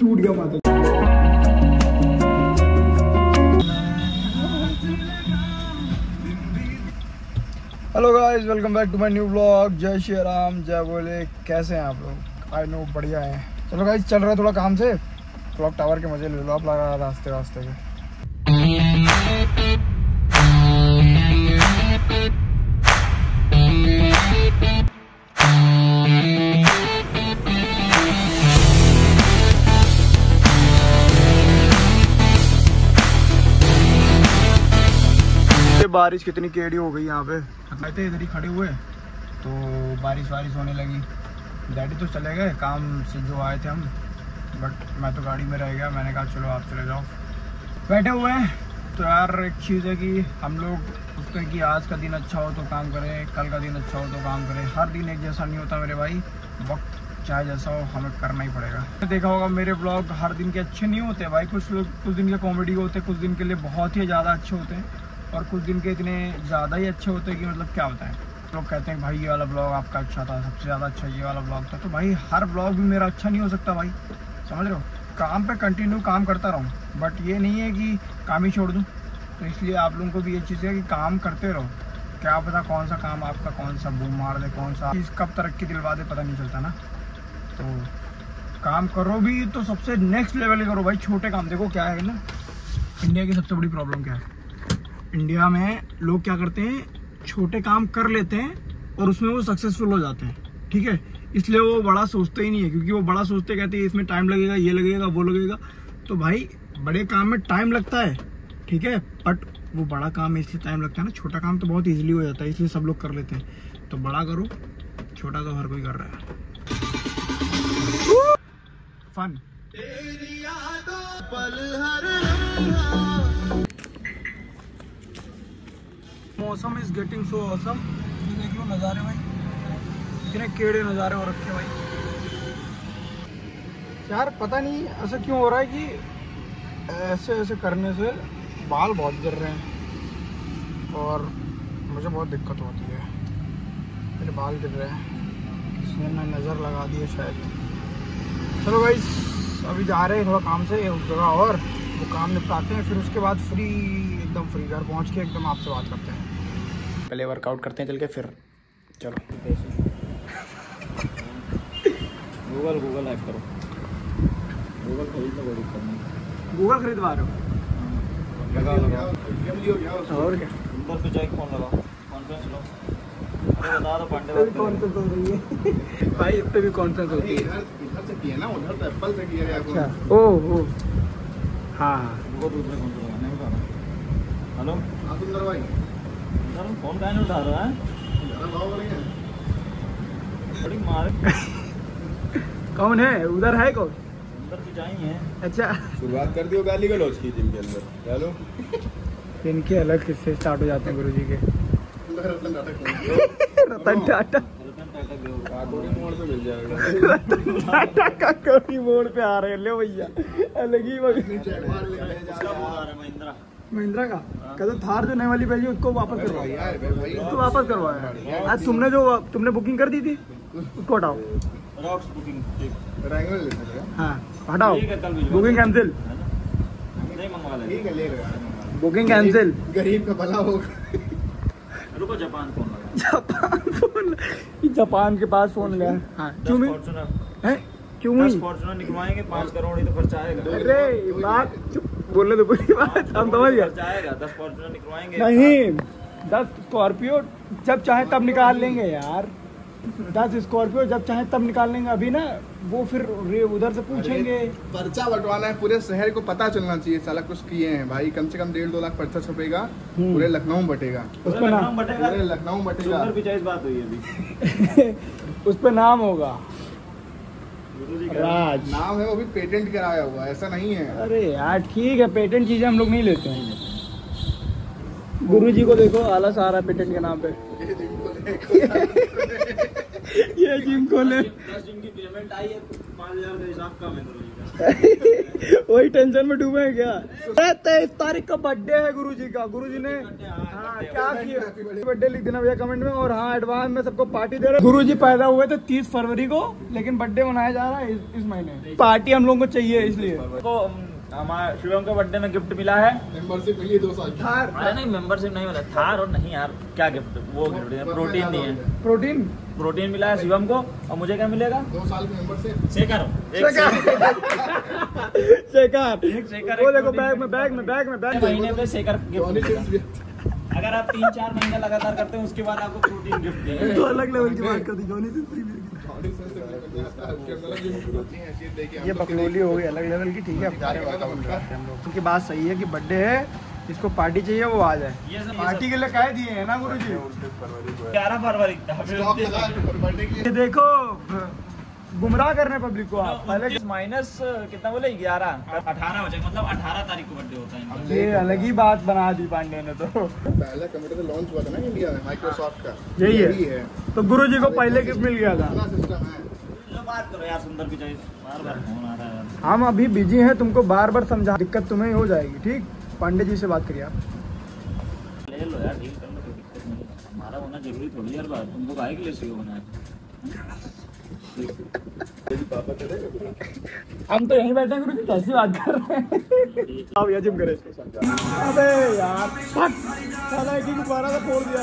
टूट गया माता hello guys welcome back to my new blog जय श्री राम जय बोले। कैसे हैं आप लोग? आई नो बढ़िया हैं। चलो गाइस चल रहा है थोड़ा काम से। क्लॉक टावर के मज़े ले लो। आप लगा रास्ते रास्ते के। बारिश कितनी केड़ी हो गई यहाँ पे? मतलब थे इधर ही खड़े हुए तो बारिश वारिश होने लगी। डैडी तो चले गए, काम से जो आए थे हम। बट मैं तो गाड़ी में रह गया, मैंने कहा चलो आप चले जाओ। बैठे हुए हैं। तो यार, एक चीज़ है कि हम लोग सोचते हैं कि आज का दिन अच्छा हो तो काम करें, कल का दिन अच्छा हो तो काम करें। हर दिन एक जैसा नहीं होता मेरे भाई। वक्त चाहे जैसा हो, हमें करना ही पड़ेगा। देखा होगा, मेरे ब्लॉग हर दिन के अच्छे नहीं होते भाई। कुछ लोग, कुछ दिन के कॉमेडी होते, कुछ दिन के लिए बहुत ही ज़्यादा अच्छे होते हैं। और कुछ दिन के इतने ज़्यादा ही अच्छे होते हैं कि मतलब क्या होता है लोग कहते हैं, भाई, ये वाला ब्लॉग आपका अच्छा था, सबसे ज़्यादा अच्छा ये वाला ब्लॉग था। तो भाई, हर ब्लॉग भी मेरा अच्छा नहीं हो सकता भाई। समझ रहे हो? काम पे कंटिन्यू काम करता रहूँ। बट ये नहीं है कि काम ही छोड़ दूँ। तो इसलिए आप लोगों को भी ये चीज़ है कि काम करते रहो। क्या पता कौन सा काम आपका कौन सा बूम मार दे, कौन सा चीज़ कब तरक्की दिलवा दे, पता नहीं चलता ना। तो काम करो भी तो सबसे नेक्स्ट लेवल करो। भाई, छोटे काम देखो क्या है ना। इंडिया की सबसे बड़ी प्रॉब्लम क्या है? इंडिया में लोग क्या करते हैं, छोटे काम कर लेते हैं और उसमें वो सक्सेसफुल हो जाते हैं। ठीक है? इसलिए वो बड़ा सोचते ही नहीं है, क्योंकि वो बड़ा सोचते कहते हैं, इसमें टाइम लगेगा, ये लगेगा, वो लगेगा। तो भाई, बड़े काम में टाइम लगता है, ठीक है? बट वो बड़ा काम में इसलिए टाइम लगता है ना। छोटा काम तो बहुत ईजिली हो जाता है, इसलिए सब लोग कर लेते हैं। तो बड़ा करो, छोटा तो हर कोई कर रहा है। फन मौसम इज़ गेटिंग सो ऑसम ये देख लो नज़ारे भाई। इतने केड़े नज़ारे हो रखे भाई। यार, पता नहीं ऐसा क्यों हो रहा है कि ऐसे ऐसे करने से बाल बहुत गिर रहे हैं। और मुझे बहुत दिक्कत होती है। मेरे बाल गिर रहे हैं। किसी ने नज़र लगा दी है शायद। चलो भाई अभी जा रहे हैं थोड़ा काम से एक जगह और वो काम निपटाते हैं। फिर उसके बाद फ्री एकदम फ्री घर पहुँच के एकदम आपसे बात करते हैं। पहले वर्कआउट करते हैं चल के फिर चलो। गूगल गूगल ऐप करो। गूगल खरीद लो गूगल खरीदवा रहे हो? और क्या? नंबर पे जाके फ़ोन लगाओ। कॉन्फ्रेंस लो। हो रही है। भाई इस पे भी कॉन्फ्रेंस होती है। इधर से किया ना उधर तो एप्पल से किया अच्छा। ओ ओ। हाँ। वो दूसरे से हेलो। हाँ सुंदर भाई। सर फ़ोन काहे उठा रहा है? ज़्यादा भाव बढ़ गया बड़ी मार। कौन है? उधर है कौन? चाहिए अच्छा। शुरुआत कर दियो गाली गलौज की जिम के अंदर। चलो। इनके अलग किस्से स्टार्ट हो जाते हैं गुरु जी के। रतन टाटा रतन टाटा। रतन टाटा काकोरी मोड़ पे मिल जाएगा। रतन टाटा का कोई मोड़ पे आ रहे हैं। ले भैया अलग ही महिंद्रा का? कहते थार जो नई वाली भेजी उसको वापस करवाओ। यार भाई उसको वापस करवाया आज तुमने जो तुमने बुकिंग कर दी थी? उसको हटाओ। हैं। हटाओ। बुकिंग कैंसिल बुकिंग कैंसिल गरीब का भला होगा। रुको Japan phone Japan phone Japan के पास फ़ोन गया हाँ क्यों है? क्यों फॉर्चुनर निकलवाएँगे पाँच करोड़ ही तो खर्चा आएगा। अरे बात चुप बोलने दो पूरी बात हम समझ गए। नहीं दस स्कॉर्पियो जब चाहे तब निकाल लेंगे यार। दस स्कॉर्पियो जब चाहे तब निकाल लेंगे। अभी ना वो फिर उधर से पूछेंगे। पर्चा बंटवाना है पूरे शहर को पता चलना चाहिए। साला कुछ किए हैं भाई कम से कम डेढ़ दो लाख पर्चा छपेगा हम्म। पूरे लखनऊ में बटेगा। उस पर नाम बटेगा लखनऊ बटेगा। बात हुई अभी। उस पर नाम होगा। राज। नाम है वो भी पेटेंट कराया हुआ ऐसा नहीं है। अरे यार ठीक है पेटेंट चीज़ें हम लोग नहीं लेते हैं। गुरु जी को देखो आलस आ रहा है पेटेंट के नाम पे। ये जिम को ले जिम खोले की पेमेंट आई है पाँच हज़ार का हिसाब कम है वही टेंशन में डूबे हैं क्या? तेईस तारीख का बर्थडे है गुरु जी का। गुरु जी ने हाँ, क्या किया? बर्थडे लिख देना भैया कमेंट में। और हाँ एडवांस में सबको पार्टी दे रहे गुरु जी पैदा हुए थे तीस फरवरी को लेकिन बर्थडे मनाया जा रहा है इस, इस महीने। पार्टी हम लोगों को चाहिए इसलिए। को हमारा शिवम के बर्थडे में गिफ्ट मिला है। मेंबरशिप मिली दो साल की। अरे नहीं मेंबरशिप नहीं मिला। थार और नहीं यार क्या गिफ्ट वो गिफ्ट है प्रोटीन नहीं है। प्रोटीन प्रोटीन मिला है शिवम को और मुझे क्या मिलेगा? दो साल की मेंबरशिप शेखर एक शेखर वो देखो बैग में बैग में बैग में बैग में। महीने पे शेखर गिफ्ट अगर आप तीन चार महीने लगातार करते हैं उसके बाद आपको प्रोटीन गिफ्ट देंगे तो अलग लेवल की बात कर दी जॉनी सिंह ये बकलोली हो गई अलग लेवल की ठीक है? हैं हैं उनकी बात सही है कि बर्थडे है इसको पार्टी चाहिए वो आ जाए। पार्टी के लिए कह दिए है ना गुरु जी ग्यारह फरवरी देखो गुमराह करने पब्लिक को आप। पहले माइनस कितना बोले? ग्यारह? अठारह बजे मतलब अठारह तारीख को बर्थडे होता है ये अलग ही बात बना दी पांडे ने तो। पहला कंप्यूटर लॉन्च हुआ था ना इंडिया में माइक्रोसॉफ्ट का। यही है। यही है। तो गुरु जी को पहले गिफ्ट मिल गया था। यार हम अभी बिज़ी हैं तुमको बार बार समझा दिक्कत तुम्हें हो जाएगी ठीक? पांडे जी से बात करिए आप। ले लो यार ठीक कर कोई दिक्कत नहीं हमारा होना ज़रूरी थोड़ी यार बात तुमको काहे के लिए चाहिए होना है। हम तो यहीं बैठे हैं गुरु जी कैसी बात कर रहे हैं? अब ये जिम करे अबे यार फट! साला एक ही गुब्बारा से फोड़ दिया।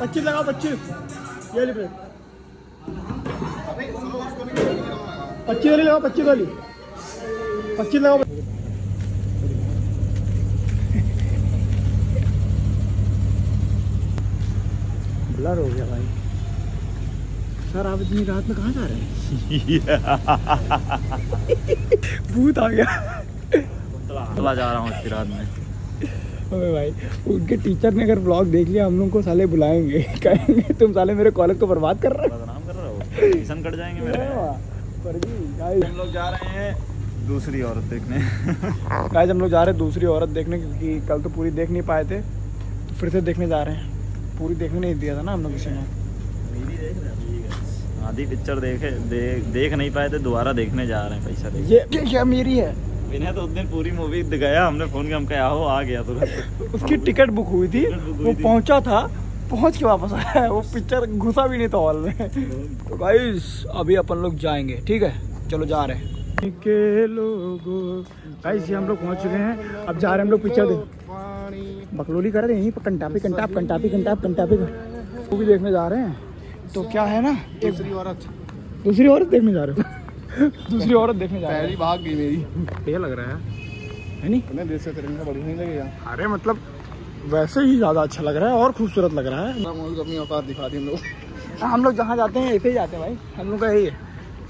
पच्चीस लगाओ पच्चीस। ये ली पच्चीस वाली लगाओ पच्चीस वाली पच्चीस लगाओ ब्लर हो गया भाई सर आप इतनी रात में कहाँ जा रहे हैं भूत आ गया चला जा रहा हूँ इतनी रात में अबे भाई उनके टीचर ने अगर ब्लॉग देख लिया हम लोग को साले बुलाएँगे कहेंगे तुम साले मेरे कॉलेज को बर्बाद कर रहे हो बदनाम कर रहा हो कट जाएँगे मेरे हम लोग जा रहे हैं दूसरी औरत देखने। गाइस हम लोग जा रहे हैं दूसरी औरत देखने क्योंकि कल तो पूरी देख नहीं पाए थे। तो फिर से देखने जा रहे हैं। पूरी देखने नहीं दिया था ना हम लोग किसी ने। आधी पिक्चर देखे देख देख नहीं पाए थे दोबारा देखने जा रहे हैं पैसा दे ये क्या मेरी है? विनय तो उस दिन पूरी मूवी गया हमने फ़ोन किया हम कहा आ गया तुरंत उसकी टिकट बुक हुई थी। वो। पहुँचा था पहुँच के वापस आया है। वो पिक्चर घुसा भी नहीं था हॉल में। तो गाइस अभी अपन लोग जाएँगे ठीक है? चलो जा रहे हैं। के लोगो गाइस ये हम लोग पहुँच चुके हैं। अब जा रहे हैं हम लोग पिक्चर देख। बकलोली कर रहे हैं यहीं पर कंटापी कंटाप कंटापी कंटाप कंटापी वो भी देखने जा रहे हैं। तो क्या है ना? दूसरी औरत। दूसरी औरत देखने जा रहे हो? दूसरी औरत देखने जा रहे पहली भाग गई मेरी। ये लग रहा है। है नहीं? देश से बढ़िया नहीं लगेगा अरे मतलब वैसे ही ज़्यादा अच्छा लग रहा है और खूबसूरत लग रहा है। हम लोग अपनी औकात दिखा दी हम लोग हम लोग जहाँ जाते हैं ऐसे ही जाते हैं भाई। हम लोग का यही है।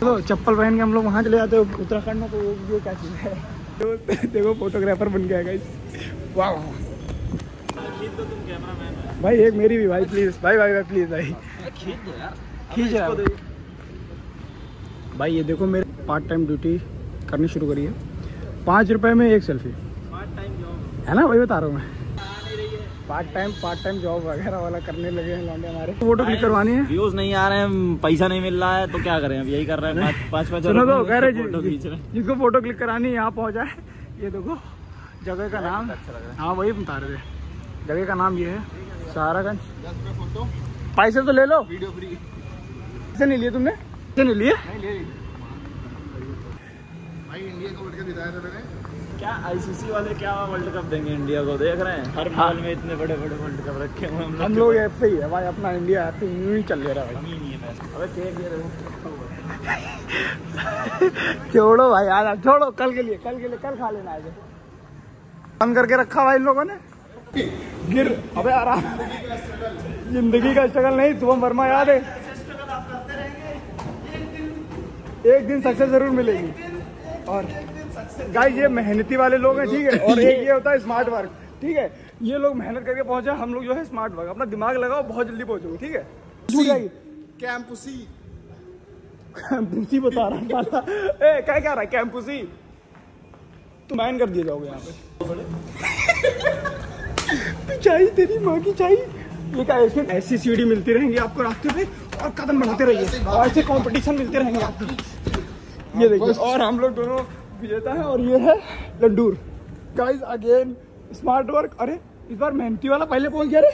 चलो चप्पल पहन के हम लोग वहाँ चले जाते हैं उत्तराखंड में तो वो ये क्या चीज़ है? तो देखो फोटोग्राफर बन गया गाइस वाह वाह। भाई एक मेरी भी भाई प्लीज़ भाई भाई भाई प्लीज़ भाई। खींच रहा भाई ये देखो मेरे पार्ट टाइम ड्यूटी करनी शुरू करी है। पाँच रुपए में एक सेल्फी है ना वही बता रहा हूँ मैं। Part time part time job वगैरह वाला करने लगे हैं लौंडे हमारे। फ़ोटो क्लिक करवानी है? व्यूज़ नहीं आ रहे हैं पैसा नहीं मिल रहा है तो क्या करें? अब यही कर रहे हैं पाँच पाँच तो कह रहे फ़ोटो खींच रहे हैं। जिसको फ़ोटो क्लिक करानी है यहाँ पहुँचा है ये देखो जगह का नाम। हाँ वही बता रहे थे। जगह का नाम ये है सहारागंज। पैसे तो ले लो। वीडियो फ्री पैसे नहीं लिए तुमने? पैसे नहीं लिए? नहीं ले ली। भाई इंडिया को के दिखाया था मैंने क्या आईसीसी वाले क्या वर्ल्ड कप देंगे इंडिया को? देख रहे हैं। हर माल में इतने बड़े बड़े वर्ल्ड कप रखे हुए हम लोग ऐसे ही है भाई अपना इंडिया ऐसे यूँ ही चल रहा है नहीं है अबे केक दे रहे हो। छोड़ो भाई यार अब छोड़ो कल के लिए कल के लिए कल खा लेना है बंद करके रखा भाई इन लोगों ने। गिर अबे आराम। ज़िंदगी का स्ट्रगल नहीं शुभम वर्मा याद है। एक दिन सक्सेस ज़रूर मिलेगी। और गाइस ये मेहनती वाले लोग हैं ठीक है? और एक ये होता है स्मार्ट वर्क ठीक है? ये लोग मेहनत करके पहुँचे हम लोग जो है स्मार्ट वर्क अपना दिमाग लगाओ बहुत जल्दी पहुंचोगे ठीक है? कैंपसी। कैंपुसी बता रहा साला। ए क्या क्या रहा है? कैंपुसी? तुम बैन कर दिए जाओगे यहाँ पे। चाहिए तेरी माँ की चाहिए। ये क्या ऐसे ऐसी सीढ़ी मिलती रहेंगी आपको रास्ते पे और कदम बढ़ाते रहिए। और ऐसे कंपटीशन मिलते रहेंगे आपको। ये देखिए और हम लोग दोनों विजेता है और ये है Landour guys again smart work अरे इस बार मेहनती वाला पहले पहुँच गया रे।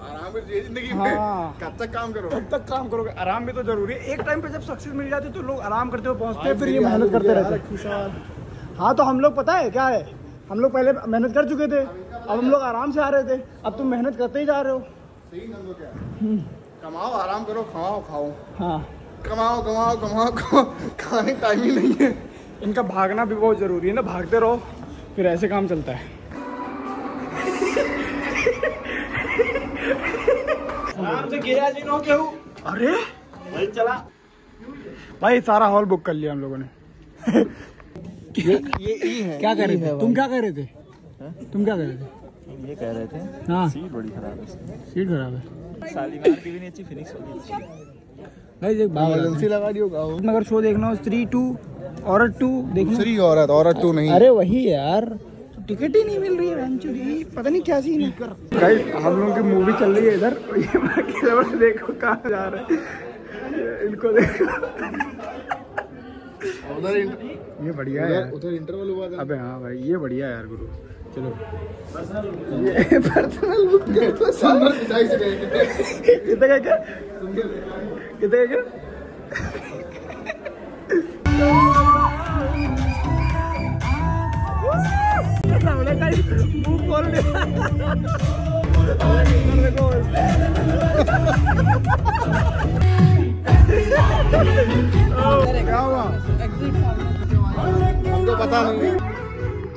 आराम ज़िंदगी हाँ। में कब तक काम करो कब तक काम करोगे? आराम भी तो ज़रूरी है। एक टाइम पे जब सक्सेस मिल जाती है तो लोग आराम करते हुए पहुँचते हैं फिर ये मेहनत करते रहते हैं। हाँ तो हम लोग पता है क्या है? हम लोग पहले मेहनत कर चुके थे अब हम लोग आराम से आ रहे थे। अब तुम मेहनत करते ही जा रहे हो। सही क्या? कमाओ आराम करो खाओ खाओ। हाँ। कमाओ कमाओ कमाओ कमाओ। खाने का टाइम ही नहीं है। इनका भागना भी बहुत ज़रूरी है ना भागते रहो फिर ऐसे काम चलता है। आराम से गिरा जी नो केहू। अरे! भाई चला। भाई सारा हॉल बुक कर लिया हम लोगों ने। ये ये ई है क्या कर रहे थे? तुम क्या कर रहे थे? तुम क्या कर रहे थे? ये कह रहे थे हाँ। सीट बड़ी खराब है। सीट खराब है। शालीमार की भी नहीं अच्छी फिनिक्स वाली अच्छी इमरजेंसी लगा होगा अगर शो देखना हो स्त्री टू औरत टू देखना। दूसरी औरत औरत तू नहीं। अरे वही यार तो टिकट ही नहीं मिल रही है पता नहीं क्या सीन है। गाइस हम लोगों की मूवी चल रही है इधर। ये बाकी देखो कहाँ जा रहे हैं। इनको देखो। उधर ये बढ़िया है उधर इंटरवल हुआ था। अबे हाँ भाई ये बढ़िया है यार गुरु। चलो। अंदर पिटाई से गए कितने का क्या कितने का? क्या मुँह खोल क्या हुआ हमको पता नहीं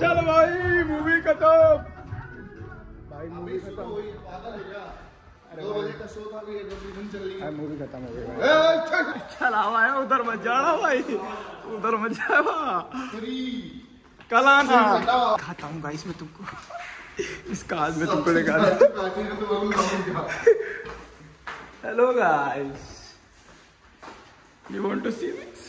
चल भाई मूवी खत्म भाई मूवी खत्म दो बजे का शो था भी चल मूवी खत्म हो गई चला। हुआ है उधर मत जाना भाई। उधर मत जाना कल आना खाता हूँ गाइस मैं तुमको इस काज में तुमको दिखा hello guys you want to see this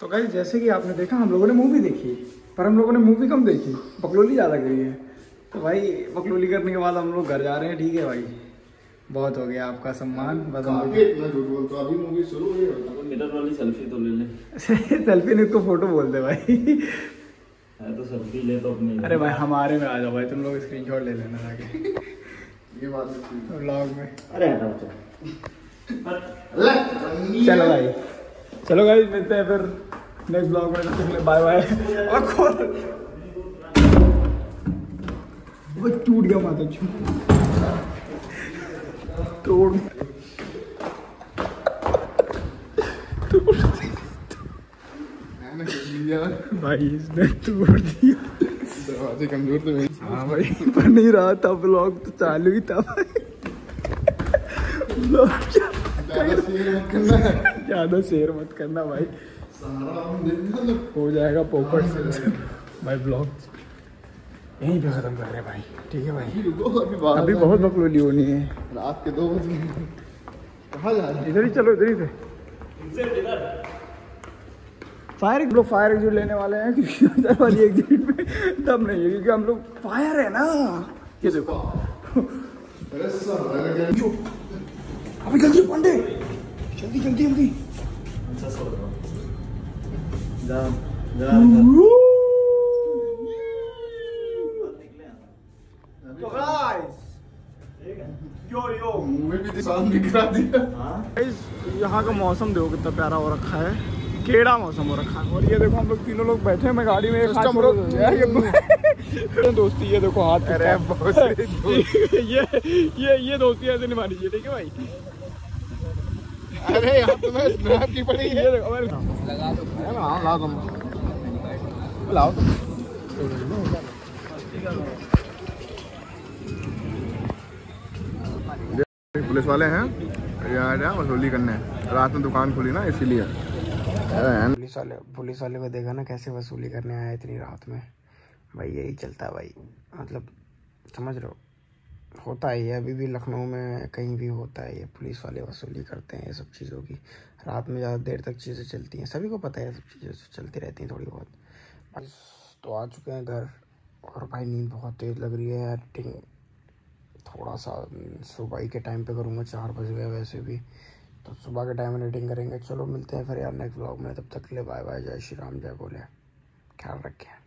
तो गाइस जैसे कि आपने देखा हम लोगों ने मूवी देखी पर हम लोगों ने मूवी कम देखी। बकलोली ज़्यादा गई है। तो भाई बकलोली करने के बाद हम लोग घर जा रहे हैं ठीक है भाई? बहुत हो गया आपका सम्मान बस इतना झूठ बोलते अभी मूवी शुरू हुई है। मिरर वाली सेल्फी तो ले ले। सेल्फी नहीं उसको फ़ोटो बोलते भाई। तो सेल्फी ले तो अपनी अरे भाई हमारे में आ जाओ भाई तुम लोग स्क्रीनशॉट ले लेना ये बात व्लॉग में। अरे हटाओ चलो। भाई। चलो भाई मिलते हैं फिर। नेक्स्ट ब्लॉग में बाय बाय और टूट गया माता तोड़। लिया भाई इसने तोड़ दिया। दरवाजे कमज़ोर तो नहीं हाँ भाई पर नहीं रहा था ब्लॉग तो चालू ही था भाई। ज़्यादा सीन मत करना। शेयर मत करना भाई। तो हो जाएगा पोपट से। भाई ब्लॉग यहीं पे खत्म कर रहे हैं भाई। ठीक है भाई? रुको अभी अभी बहुत बकलोली होनी है। रात के दो बजे कहाँ जा रहे इधर ही चलो इधर ही थे। फायर लोग फायर एग्जिट लेने वाले हैं क्योंकि उधर वाली एग्जिट में दम नहीं है क्योंकि हम लोग फायर है ना। ये देखो। अभी जल्दी पांडे। जल्दी जल्दी जल्दी जा जा तो guys, यो यो मूवी भी गिरा दिया यहाँ का मौसम देखो कितना प्यारा हो रखा है। केड़ा मौसम हो रखा है। और ये देखो हम लोग तीनों लोग बैठे हैं मैं गाड़ी में एक हाथ System छोड़- ये दोस्ती ये देखो हाथ अरे ये ये ये दोस्ती ऐसे निभानी चाहिए ठीक है भाई? अरे यहाँ तो मैं स्नैप की पड़ी है। ये देखो अरे हाँ लाओ तुम लाओ तुम पुलिस वाले हैं। यार यार वसूली करने। रात में दुकान खुली ना, इसीलिए। पुलिस वाले पुलिस वाले को देखा ना कैसे वसूली करने आया इतनी रात में। भाई, यही चलता है भाई। मतलब समझ रहे हो? होता है ये अभी भी लखनऊ में कहीं भी होता है ये। पुलिस वाले वसूली करते हैं ये सब चीज़ों की। रात में ज़्यादा देर तक चीज़ें चलती हैं। सभी को पता है ये सब चीज़ें चलती रहती हैं थोड़ी बहुत। तो आ चुके हैं घर। और भाई, नींद बहुत तेज़ लग रही है। एडिटिंग थोड़ा सा सुबह ही के टाइम पे करूँगा, चार बज गए वैसे भी। तो सुबह के टाइम एडिटिंग करेंगे। चलो मिलते हैं फिर यार नेक्स्ट ब्लॉग में। तब तक के लिए बाय बाय जय श्री राम, जय बोले। ख्याल रखें।